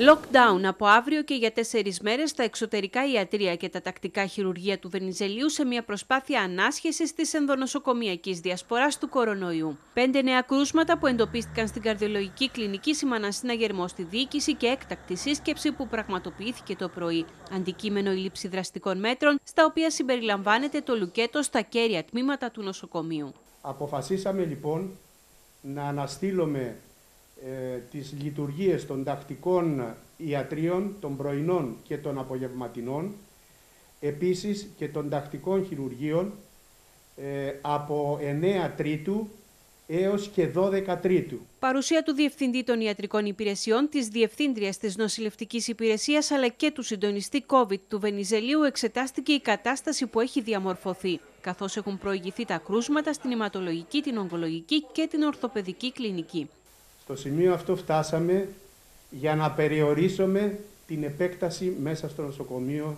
Lockdown από αύριο και για τέσσερις μέρες στα εξωτερικά ιατρία και τα τακτικά χειρουργεία του Βενιζελίου σε μια προσπάθεια ανάσχεσης της ενδονοσοκομιακής διασποράς του κορονοϊού. Πέντε νέα κρούσματα που εντοπίστηκαν στην καρδιολογική κλινική σήμαναν συναγερμό στη διοίκηση και έκτακτη σύσκεψη που πραγματοποιήθηκε το πρωί. Αντικείμενο η λήψη δραστικών μέτρων, στα οποία συμπεριλαμβάνεται το λουκέτο στα κέρια τμήματα του νοσοκομείου. Αποφασίσαμε λοιπόν να αναστείλουμε ε, τις λειτουργίες των τακτικών ιατρίων, των πρωινών και των απογευματινών, επίσης και των τακτικών χειρουργείων ε, από 9 Τρίτου έως και 12 Τρίτου. Παρουσία του Διευθυντή των Ιατρικών Υπηρεσιών, της Διευθύντριας της Νοσηλευτικής Υπηρεσίας αλλά και του συντονιστή COVID του Βενιζελίου εξετάστηκε η κατάσταση που έχει διαμορφωθεί, καθώς έχουν προηγηθεί τα κρούσματα στην αιματολογική, την ογκολογική και την ορθοπαιδική κλινική. Στο σημείο αυτό φτάσαμε για να περιορίσουμε την επέκταση μέσα στο νοσοκομείο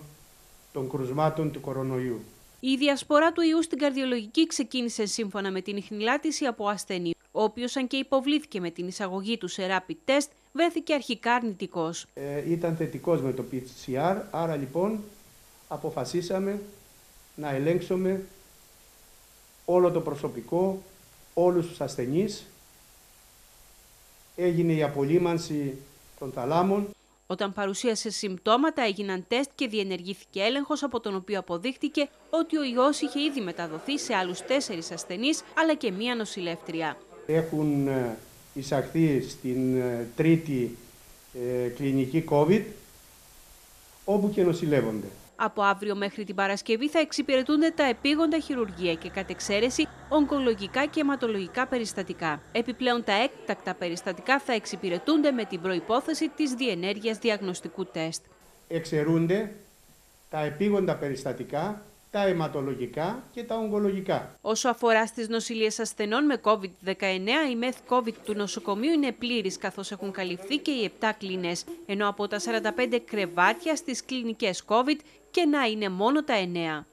των κρουσμάτων του κορονοϊού. Η διασπορά του ιού στην καρδιολογική ξεκίνησε σύμφωνα με την ιχνηλάτηση από ασθενή, ο οποίος, αν και υποβλήθηκε με την εισαγωγή του σε rapid test, βρέθηκε αρχικά αρνητικός. Ε, ήταν θετικός με το PCR, άρα λοιπόν αποφασίσαμε να ελέγξουμε όλο το προσωπικό, όλους τους ασθενείς έγινε η απολύμανση των θαλάμων. Όταν παρουσίασε συμπτώματα έγιναν τεστ και διενεργήθηκε έλεγχος από τον οποίο αποδείχτηκε ότι ο ιός είχε ήδη μεταδοθεί σε άλλους τέσσερις ασθενείς αλλά και μία νοσηλεύτρια. Έχουν ε, εισαχθεί στην ε, τρίτη ε, κλινική COVID όπου και νοσηλεύονται. Από αύριο μέχρι την Παρασκευή θα εξυπηρετούνται τα επίγοντα χειρουργία και κατ' εξαίρεση ογκολογικά και αιματολογικά περιστατικά. Επιπλέον τα έκτακτα περιστατικά θα εξυπηρετούνται με την προϋπόθεση της διενέργειας διαγνωστικού τεστ. Εξαιρούνται τα επίγοντα περιστατικά τα αιματολογικά και τα ογκολογικά. Όσο αφορά στις νοσηλίες ασθενών με COVID-19, η μεθ COVID του νοσοκομείου είναι πλήρης καθώς έχουν καλυφθεί και οι 7 κλίνες, ενώ από τα 45 κρεβάτια στις κλινικές COVID και να είναι μόνο τα 9.